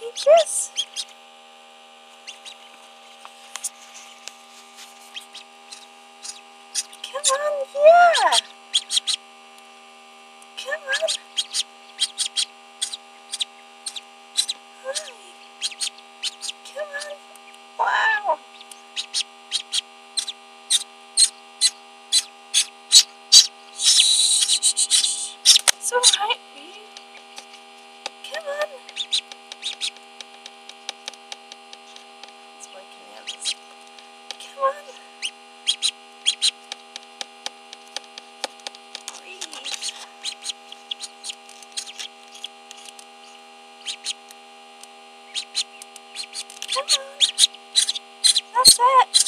Yes. Come on, yeah. Come on. Hi. Come on. Wow. So high That's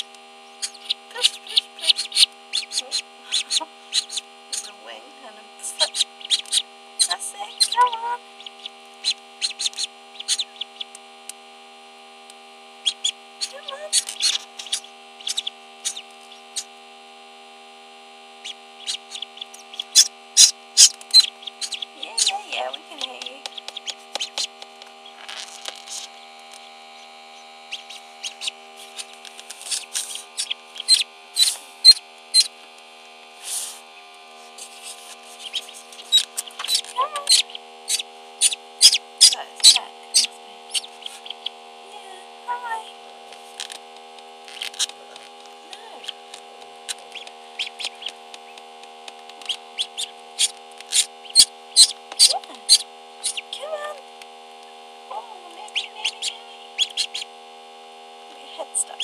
stuck.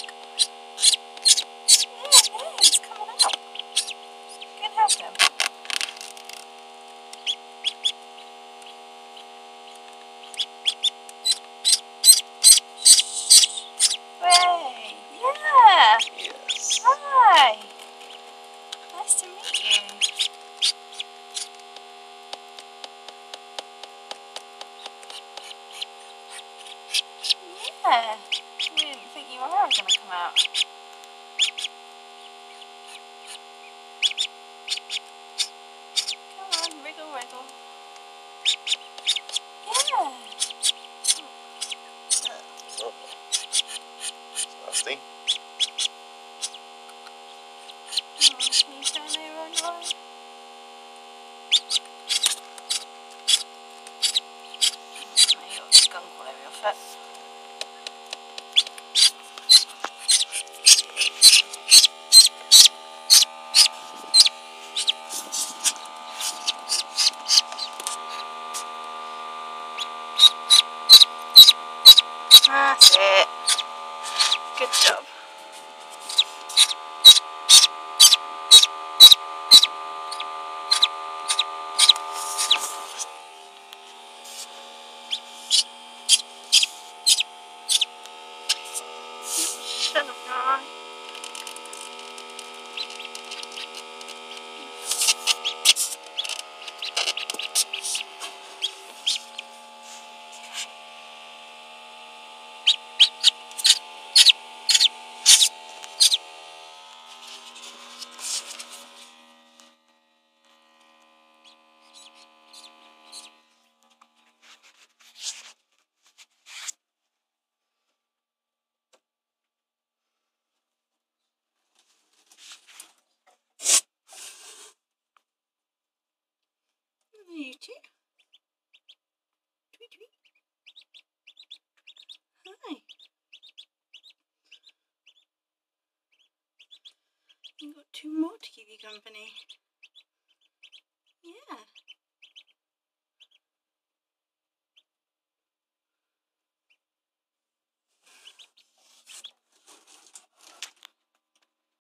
Yeah, yeah, he's coming out. Good help him. Ray. Yeah. Yes. Hi. Nice to meet you. Yeah. You were going to come out. Come on, wriggle, wriggle. Yeah. Nasty. Good job. You too. Tweet, tweet. Hi. You've got two more to keep you company.